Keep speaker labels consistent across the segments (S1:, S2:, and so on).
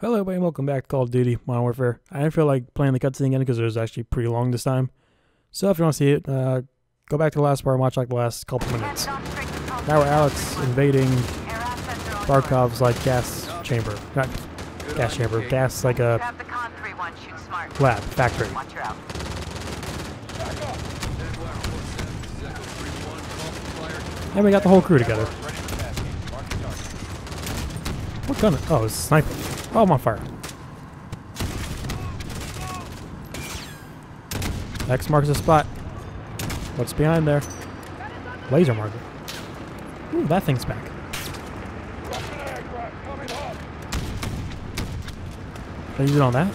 S1: Hello, everybody, and welcome back to Call of Duty Modern Warfare. I didn't feel like playing the cutscene again because it was actually pretty long this time. So if you want to see it, uh, go back to the last part and watch like the last couple minutes. Now we're Alex invading Barkov's like gas chamber. Not gas chamber, gas like a
S2: Grab the con 3-1, shoot smart.
S1: lab, factory. And we got the whole crew together. What gun? Oh, it's a sniper. Oh, I'm on fire. X marks the spot. What's behind there? Laser marker. Ooh, that thing's back. Can I use it on that?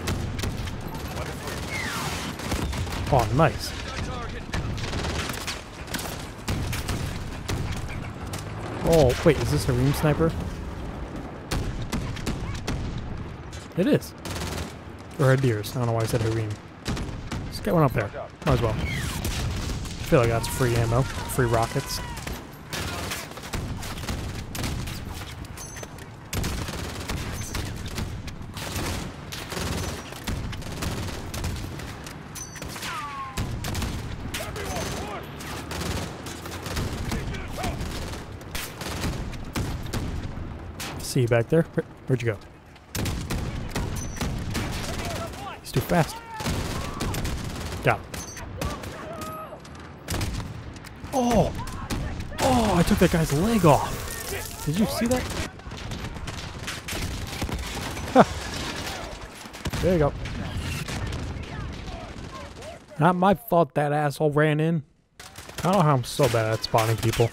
S1: Oh, nice. Oh, wait, is this a Ream sniper? It is. Or a Deers. I don't know why I said Hareem. Let's get one up there. Might as well. I feel like that's free ammo. Free rockets. See you back there. Where'd you go? He's too fast. Got. Oh! Oh, I took that guy's leg off. Did you see that? Huh. There you go. Not my fault that asshole ran in. I don't know how I'm so bad at spotting people.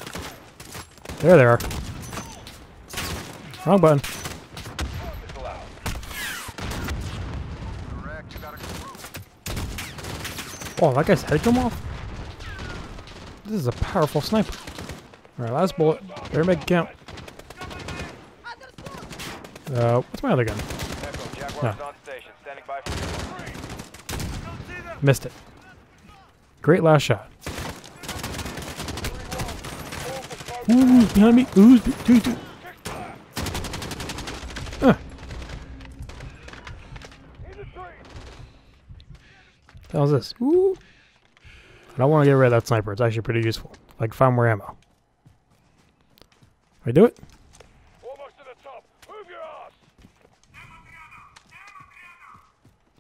S1: There they are. Wrong button. Oh, that guy's head come off? This is a powerful sniper. Alright, last bullet. Better make it count. Uh, what's my other gun? No. Missed it. Great last shot. Ooh, behind me. Ooh, dude, dude. The hell this? Ooh. I don't want to get rid of that sniper. It's actually pretty useful. Like, find more ammo. I do it?
S3: Almost to the top. Move your ass.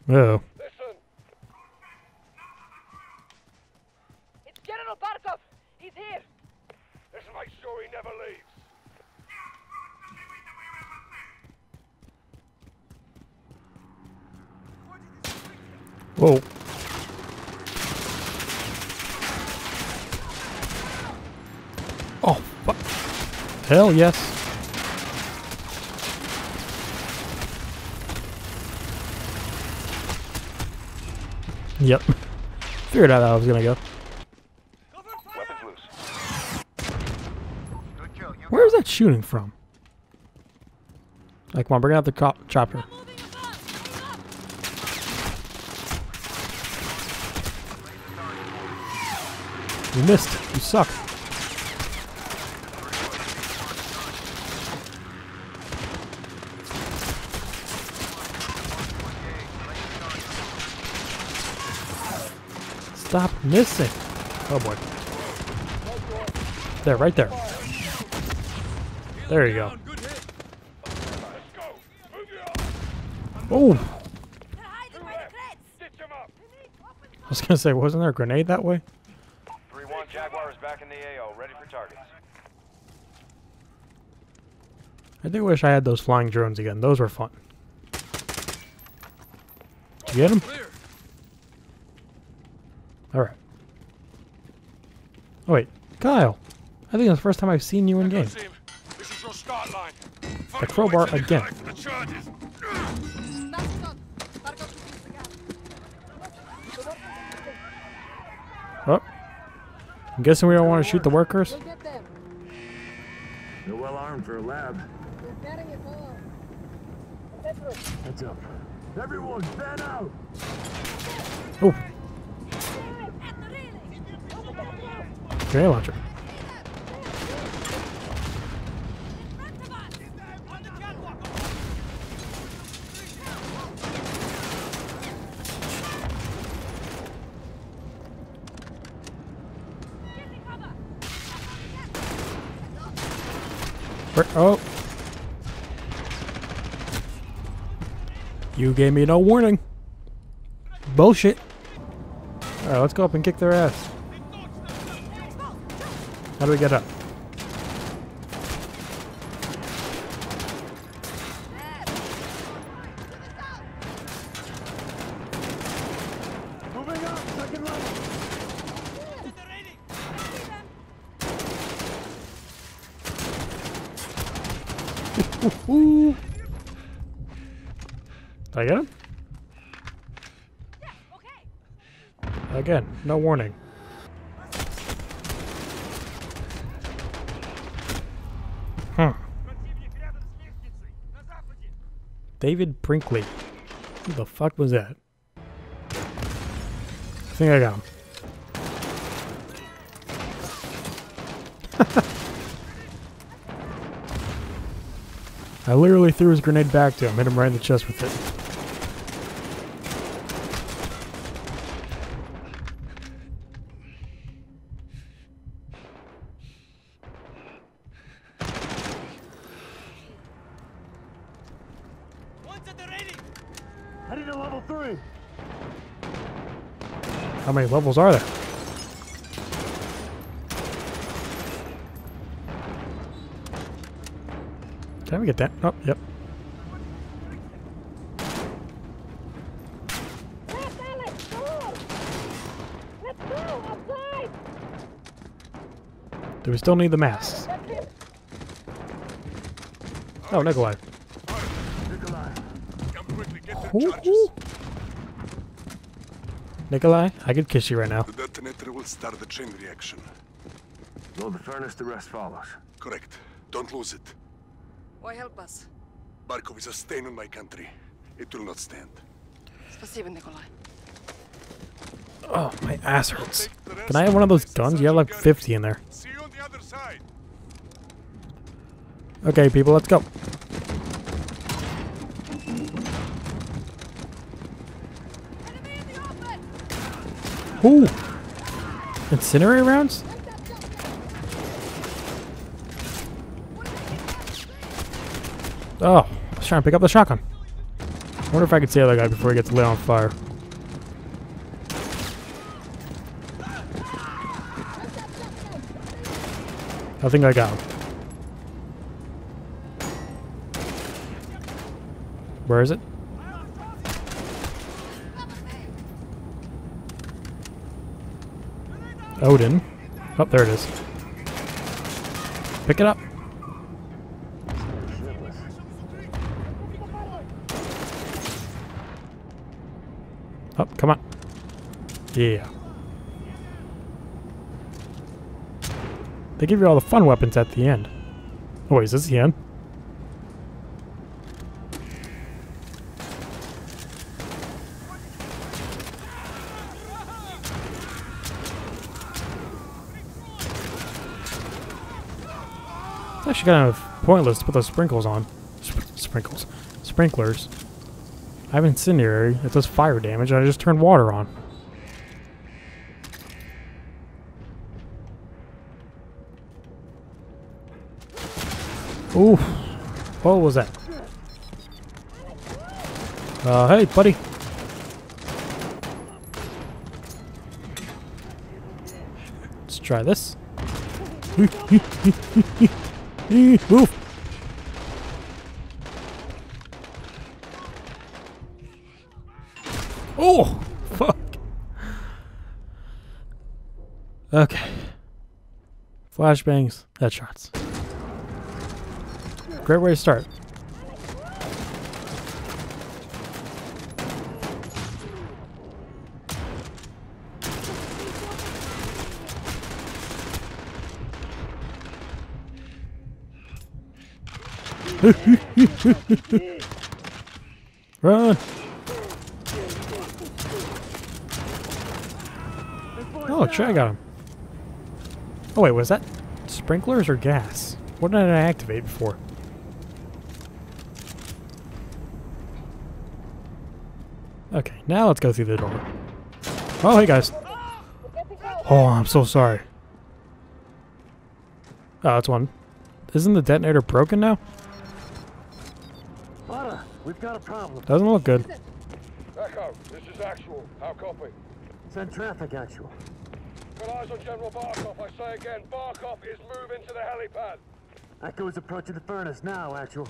S1: Uh oh.
S3: Listen.
S4: It's General Barkov! He's here!
S3: Let's make sure he never leaves.
S1: Whoa. Hell yes. Yep. Figured out how I was gonna go. Where is that shooting from? Like, come on, bring out the cop chopper. You missed. You suck. Stop missing. Oh boy. There, right there. There you go.
S3: Let's go. Move your ass.
S1: Oh,
S3: Stitch him up.
S1: I was gonna say, wasn't there a grenade that way?
S5: 3-1 Jaguar is back in the AO, ready for targets.
S1: I do wish I had those flying drones again. Those were fun. Did you get them? All right. Oh wait, Kyle. I think it's the first time I've seen you in game.
S3: See. This is your start line.
S1: The crowbar again.
S3: For.
S1: Oh. I'm guessing we don't want to shoot the workers.
S4: Get them!
S6: They're well armed for a lab.
S4: They're carrying it all.
S6: Heads up. Everyone, fan out!
S1: Oh. grenade launcher. Oh. You gave me no warning. Bullshit. Alright, let's go up and kick their ass. How do we get up?
S6: Moving up, second level.
S1: Ooh. Did I get him? Again, no warning. David Brinkley. Who the fuck was that? I think I got him. I literally threw his grenade back to him, hit him right in the chest with it.
S6: Heading to level three.
S1: How many levels are there? Can we get that? Oh, yep.
S4: Yes, Alex, go! Let's go, outside!
S1: Do we still need the masks? Oh, Nikolai.
S6: Nikolai.
S3: Come quickly, get the charges.
S1: ooh. Nikolai, I could kiss you right now.
S3: The detonator will start the chain reaction.
S6: Load the furnace, the rest follows.
S3: Correct. Don't lose it.
S7: Why help us?
S3: Barkov is a stain on my country. It will not stand.
S7: Спасибо, Nikolai.
S1: Oh, my ass hurts.
S3: Take the rest
S1: Can I have one of those
S3: to
S1: guns? You have like
S3: Sergeant
S1: 50 in there.
S3: See you on the other side.
S1: Okay, people, let's go. Ooh. Incendiary rounds? Oh, I was trying to pick up the shotgun. I wonder if I could see the other guy before he gets lit on fire. I think I got him. Where is it? Odin. Oh, there it is. Pick it up. Oh, come on. Yeah. They give you all the fun weapons at the end. Oh, wait, is this the end? It's actually kind of pointless to put those sprinkles on. Sp- sprinkles. Sprinklers. I have incendiary. It does fire damage, and I just turned water on. Ooh. What was that? Uh, hey, buddy. Let's try this. Move. Oh, fuck. Okay. Flashbangs, headshots. Great way to start. Run! Oh, Trey got him. Oh wait, was that sprinklers or gas? What did I activate before? Okay, now let's go through the door. Oh, hey guys. Oh, I'm so sorry. Oh, that's one. Isn't the detonator broken now?
S6: Otta, we've got a problem.
S1: Doesn't look good.
S8: Echo, this is actual. How copy?
S6: Send traffic actual.
S8: Got eyes on General Barkov. I say again, Barkov is moving to the helipad.
S6: Echo is approaching the furnace now, actual.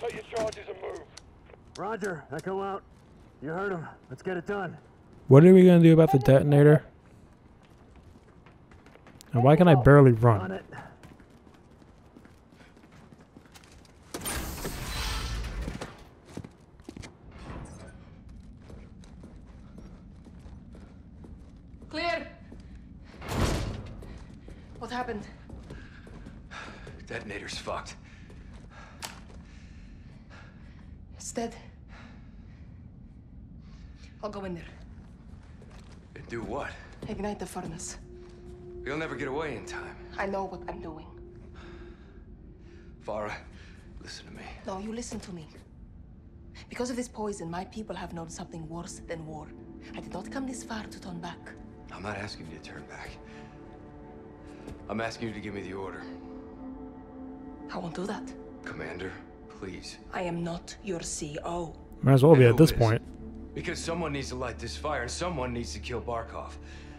S8: Set your charges and move.
S6: Roger, Echo out. You heard him. Let's get it done.
S1: What are we gonna do about the detonator? And why can I barely
S6: On
S1: run?
S6: it.
S7: Clear! What happened?
S9: Detonator's fucked.
S7: It's dead. I'll go in there.
S9: And do what?
S7: Ignite the furnace.
S9: We'll never get away in time.
S7: I know what I'm doing.
S9: Farah, listen to me.
S7: No, you listen to me. Because of this poison, my people have known something worse than war. I did not come this far to turn back.
S9: I'm not asking you to turn back. I'm asking you to give me the order.
S7: I won't do that.
S9: Commander, please.
S7: I am not your CO.
S1: Might as well be at this
S9: is?
S1: point.
S9: Because someone needs to light this fire and someone needs to kill Barkov.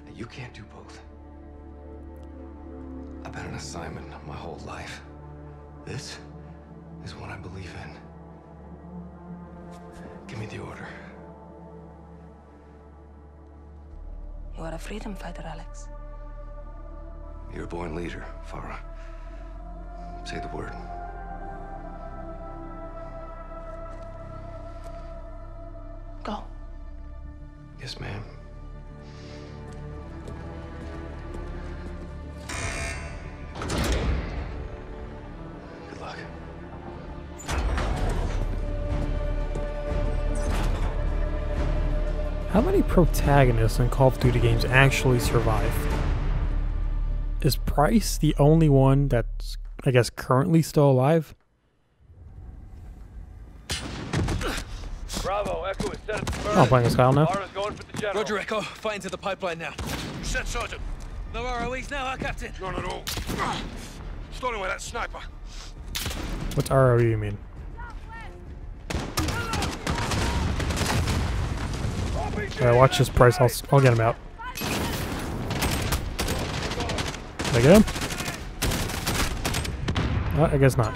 S9: And you can't do both. I've been an assignment my whole life. This is what I believe in. Give me the order.
S7: You are a freedom fighter, Alex.
S9: You're a born leader, Farah. Say the word.
S7: Go.
S9: Yes, ma'am. Good luck.
S1: How many protagonists in Call of Duty games actually survive? Is Price the only one that's, I guess, currently still alive?
S8: Bravo, Echo is set at the
S1: Oh,
S8: furnace.
S1: I'm playing as Kyle now.
S8: Farah's going for the general.
S10: Roger, Echo. fight into the pipeline now.
S3: Set, Sergeant.
S10: No ROEs now, huh, Captain?
S3: None at all. Stolen with that sniper.
S1: What's ROE you mean? Alright, watch this Price. I'll, I'll get him out. Did I get him? Uh, I guess not.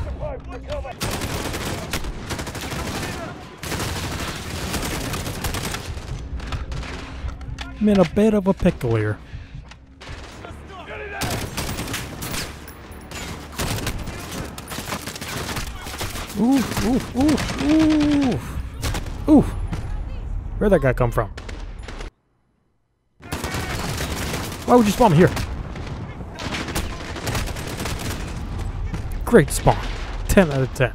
S1: I'm in a bit of a pickle here. Ooh, ooh, ooh, ooh. Ooh. Where'd that guy come from? Why would you spawn here? Great spawn. 10 out of 10.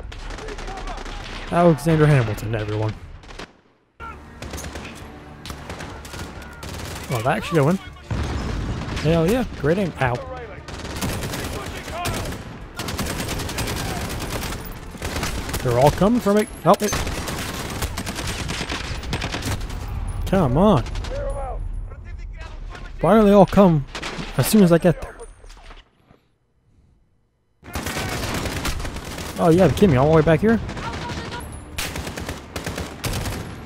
S1: Alexander Hamilton, everyone. Oh, that actually going. Hell yeah. Great aim. Ow. They're all coming from it. Help it. Come on. Why don't they all come as soon as I get there? Oh, yeah, kidding me. All the way back here?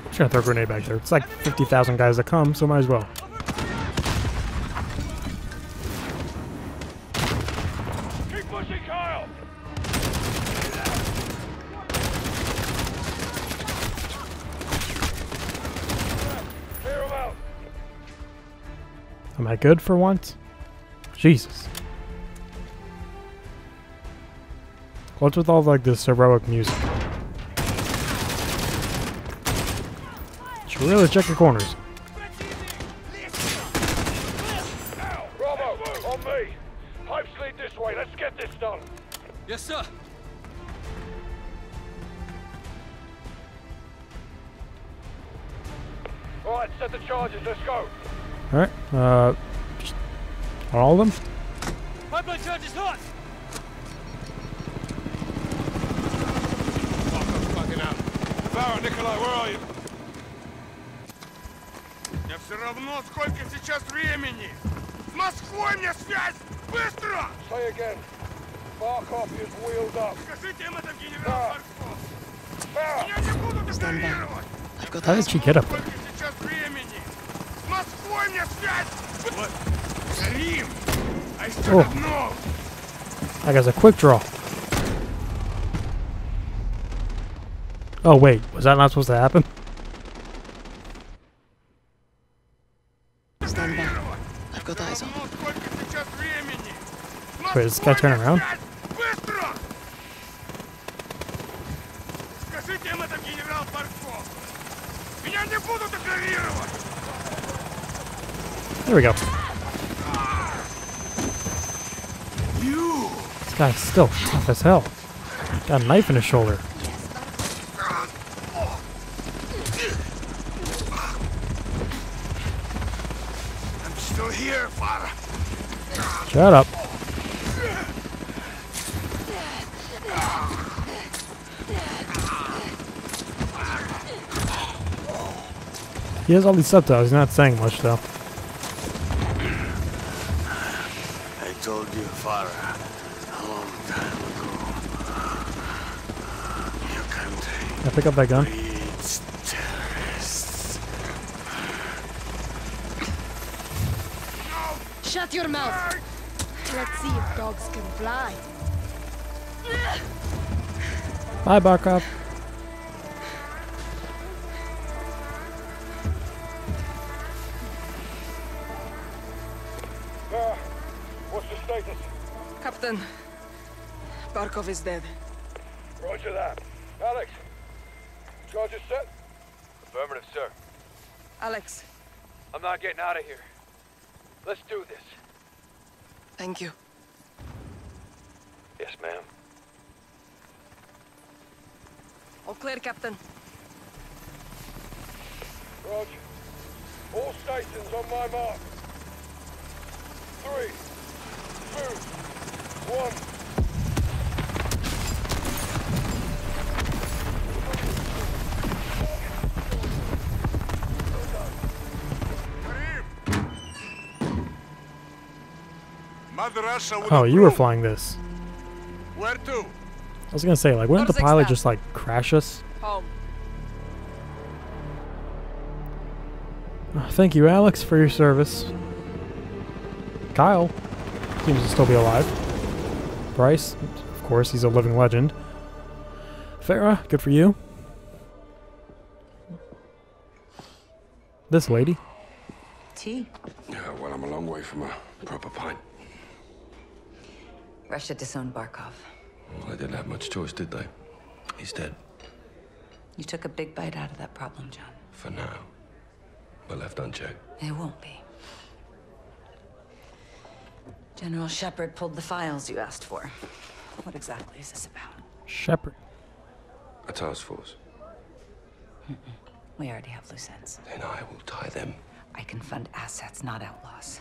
S1: Just gonna throw a grenade back there. It's like 50,000 guys that come, so might as well. Am good for once? Jesus. What's with all like this heroic music? Should really check your corners.
S8: Bravo, on me. Pipes lead this way. Let's get this done.
S10: Yes, sir.
S8: All right, set the charges. Let's go.
S1: Alright, uh, just all of them?
S10: Pipeline charge is hot.
S8: fucking out. Farah, Nikolai, where are you?
S3: Мне все равно, сколько сейчас времени. С Москвой мне связь! Быстро!
S8: Say again. Barkov is wheeled up.
S7: Stand by. I've got
S1: How did she get up there? Oh. That guy's a quick draw. Oh wait, was that not supposed to happen?
S7: Stand by. I've got eyes on him.
S1: Wait, does this guy turn around? There we go. This guy's still tough as hell. Got a knife in his shoulder.
S3: I'm still here, Farah.
S1: Shut up. He has all these subtitles. He's not saying much though.
S3: I told you, Farah,
S1: I pick up that gun?
S11: Shut your mouth. Let's see if dogs can fly.
S1: Bye, Barkov.
S8: Ah, what's the status?
S7: Captain, Barkov is dead.
S8: Roger that. Alex, charges set?
S5: Affirmative, sir.
S7: Alex,
S10: I'm not getting out of here. Let's do this.
S7: thank you.
S5: Yes, ma'am.
S7: All clear, Captain.
S8: Roger. All stations on my mark. Three, two, one.
S1: Oh,
S3: a
S1: you were flying this.
S3: Where to?
S1: I was gonna say, like, wouldn't the pilot just like crash us?
S7: Home.
S1: Uh, thank you, Alex, for your service. Kyle seems to still be alive. Price, of course, he's a living legend. Farah, good for you. This lady.
S12: Tea? Yeah, well, I'm a long way from a proper pint.
S2: Russia disowned Barkov.
S12: Well, they didn't have much choice, did they? He's dead.
S2: You took a big bite out of that problem, John.
S12: For now. But left unchecked.
S2: It won't be. General Shepard pulled the files you asked for. What exactly is this about?
S1: Shepard.
S12: A task force.
S2: We already have loose ends.
S12: Then I will tie them.
S2: I can fund assets, not outlaws.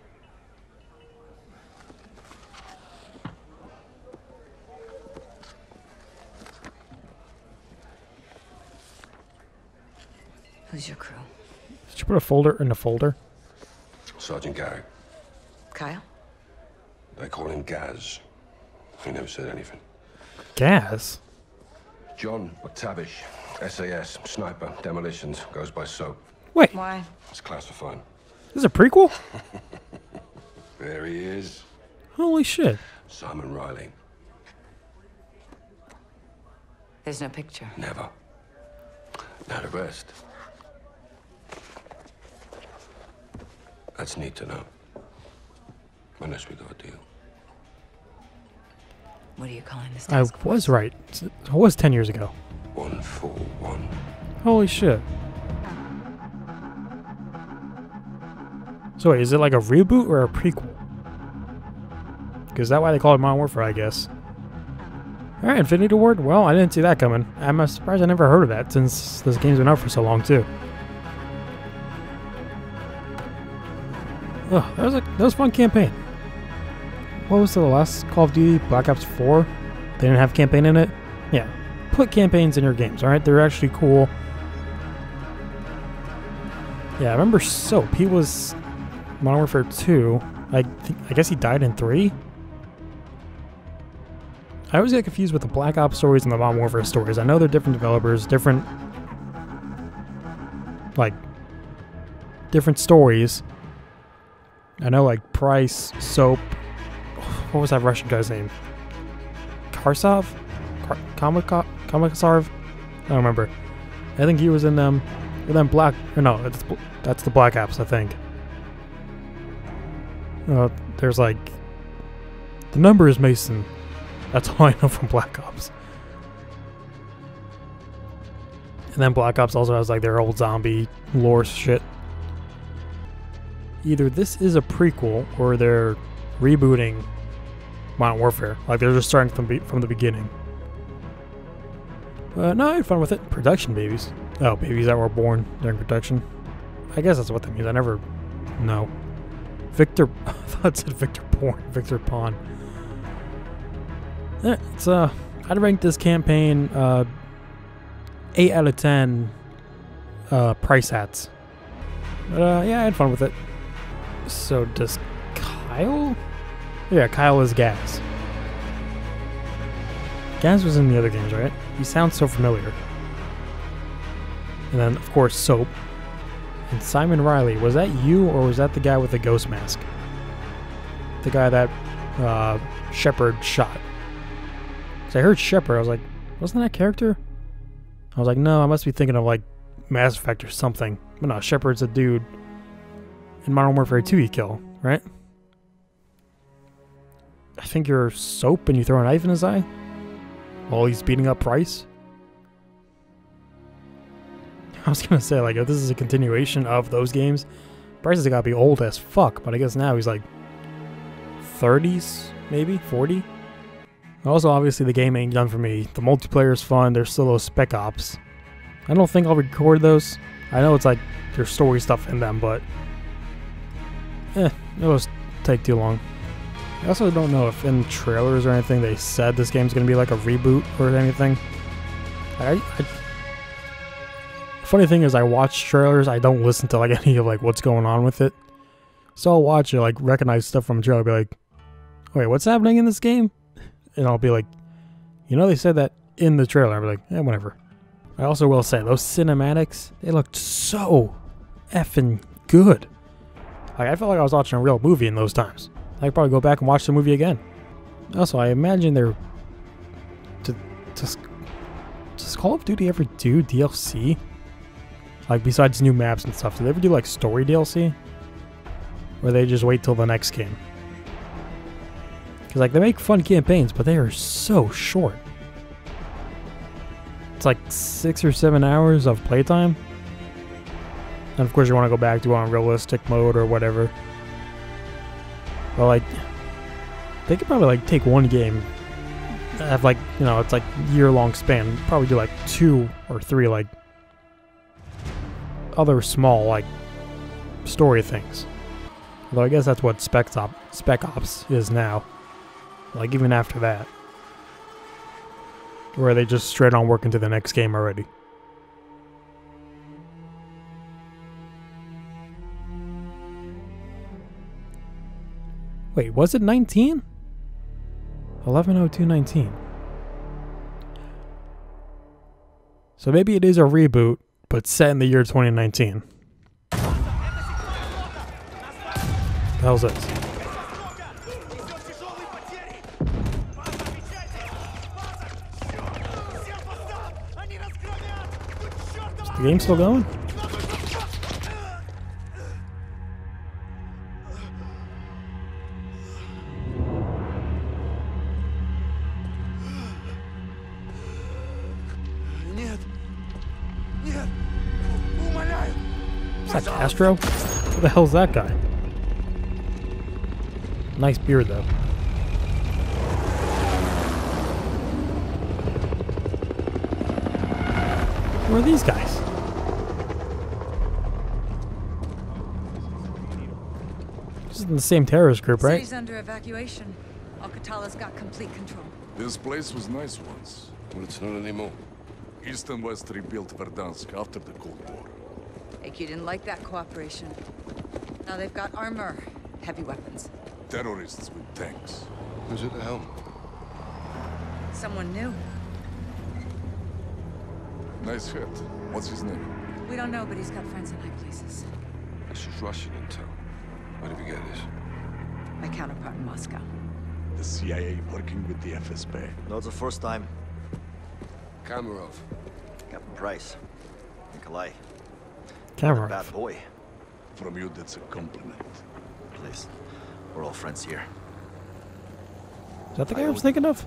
S2: Who's your crew?
S1: Did you put a folder in a folder?
S12: Sergeant Garrick.
S2: Kyle?
S12: They call him Gaz. He never said anything.
S1: Gaz?
S12: John McTavish, SAS, sniper, demolitions, goes by SOAP.
S1: Wait,
S2: Why?
S12: It's classified.
S1: this is a prequel?
S12: There he is.
S1: Holy shit.
S12: Simon Riley.
S2: There's no picture.
S12: Never. Now the rest. That's neat to know. Unless we got a deal.
S2: What are you calling this
S1: I
S2: task
S1: was right. It was 10 years ago.
S12: One for one.
S1: Holy shit. So wait, is it like a reboot or a prequel? Because that why they call it Modern Warfare, I guess. All right, Infinity Ward. Well, I didn't see that coming. I'm surprised I never heard of that since this game's been out for so long too. Oh, that was a that was a fun campaign. What was the last Call of Duty? Black Ops 4? They didn't have campaign in it? Yeah. Put campaigns in your games, alright? They're actually cool. Yeah, I remember Soap. He was Modern Warfare 2. I, I guess he died in 3? I always get confused with the Black Ops stories and the Modern Warfare stories. I know they're different developers, different. Like. different stories. I know, like, Price, Soap. What was that Russian guy's name? Karsov? Kar-? I don't remember. I think he was in them. And then Black. Or no, that's, that's the Black Ops, I think. Uh, there's like. The number is Mason. That's all I know from Black Ops. And then Black Ops also has like their old zombie lore shit. Either this is a prequel or they're rebooting Modern Warfare. Like they're just starting from be- from the beginning. No, I had fun with it. Production babies. Oh, babies that were born during production. I guess that's what that means. I never know. Victor. I thought it said Victor Porn. Victor Pawn. Yeah, it's uh, I'd rank this campaign uh, eight out of ten uh, price hats. But uh, yeah, I had fun with it. So does Kyle? Yeah, Kyle is Gaz. Gaz was in the other games, right? He sounds so familiar. And then, of course, Soap. And Simon Riley. Was that you, or was that the guy with the ghost mask? The guy that uh, Shepard shot. So I heard Shepard. I was like, wasn't that character? I was like, no, I must be thinking of like Mass Effect or something. But no, Shepard's a dude in Modern Warfare 2 you kill, right? I think you're soap and you throw a knife in his eye while he's beating up Price. I was gonna say, like, if this is a continuation of those games, Price has gotta be old as fuck, but I guess now he's like 30s, maybe 40. Also, obviously, the game ain't done for me. The multiplayer is fun. There's still those Spec Ops. I don't think I'll record those. I know it's like there's story stuff in them, but eh, it'll just take too long. I also don't know if in trailers or anything they said this game's gonna be like a reboot or anything. I, I funny thing is, I watch trailers. I don't listen to like any of like what's going on with it. So I'll watch it, like recognize stuff from the trailer, be like, "Wait, what's happening in this game?" And I'll be like, "You know, they said that in the trailer." I'll be like, "Yeah, whatever." I also will say those cinematics, they looked so effing good. Like I felt like I was watching a real movie in those times. I could probably go back and watch the movie again. Also, I imagine they're does does Call of Duty ever do DLC? Like besides new maps and stuff, do they ever do like story DLC? Or they just wait till the next game? Because like they make fun campaigns, but they are so short. It's like six or seven hours of playtime. And of course, you want to go back to on realistic mode or whatever. But like, they could probably like take one game, have like you know, it's like year long span. Probably do like two or three like other small like story things. Although I guess that's what Spec Op Spec Ops is now. Like even after that, where they just straight on work into the next game already. Wait, was it 19? 110219. So maybe it is a reboot, but set in the year 2019. The hell's this? Is the game still going? That's Castro. Who the hell's that guy? Nice beard, though. Who are these guys? This is the same terrorist group, right?
S2: City's under evacuation. Al-Qatala's got complete control.
S13: This place was nice once.
S12: Well, it's not anymore.
S13: East and West rebuilt Verdansk after the Cold War.
S2: AQ didn't like that cooperation. Now they've got armor, heavy weapons.
S13: Terrorists with tanks.
S12: Who's at the helm?
S2: Someone new.
S13: Nice hit. What's his name?
S2: We don't know, but he's got friends in high places.
S12: This is Russian intel. Where did we get this?
S2: My counterpart in Moscow.
S13: The CIA working with the FSB.
S14: Not the first time.
S12: Kamarov.
S14: Captain Price. Nikolai.
S1: Kamarov.
S14: Bad boy.
S13: From you, that's a compliment.
S14: Please. We're all friends here.
S1: Is that the guy I was thinking of?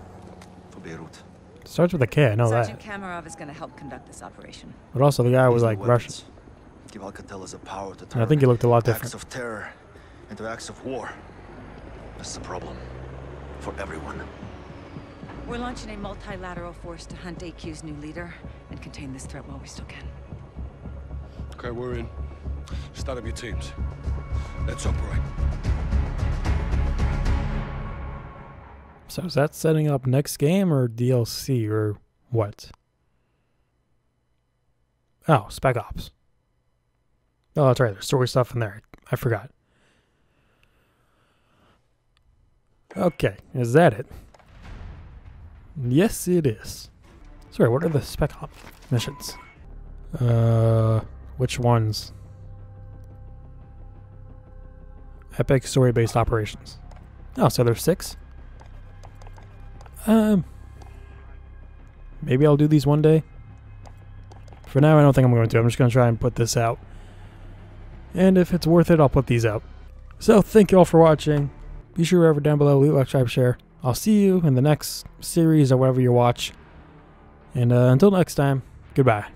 S14: For Beirut.
S1: Starts with a K, I know
S2: Sergeant
S1: that.
S2: Kamarov is going to help conduct this operation.
S1: But also the guy was like
S14: new
S1: Russian.
S14: weapons Give Al-Qatala the power to
S1: And
S14: turn
S1: I think he looked a lot
S14: acts
S1: different.
S14: of terror into acts of war. That's the problem. For everyone.
S2: We're launching a multilateral force to hunt AQ's new leader and contain this threat while we still can.
S12: Okay, we're in. Start up your teams. Let's operate.
S1: So is that setting up next game or DLC or what? Oh, Spec Ops. Oh, that's right. There's story stuff in there. I forgot. Okay, is that it? Yes, it is. Sorry, what are the Spec Ops missions? Uh, which ones? Epic story-based operations. Oh, so there's six. Um, maybe I'll do these one day. For now, I don't think I'm going to. I'm just going to try and put this out. And if it's worth it, I'll put these out. So, thank you all for watching. Be sure to ever down below, leave a like, subscribe, share. I'll see you in the next series or whatever you watch. And uh, until next time, goodbye.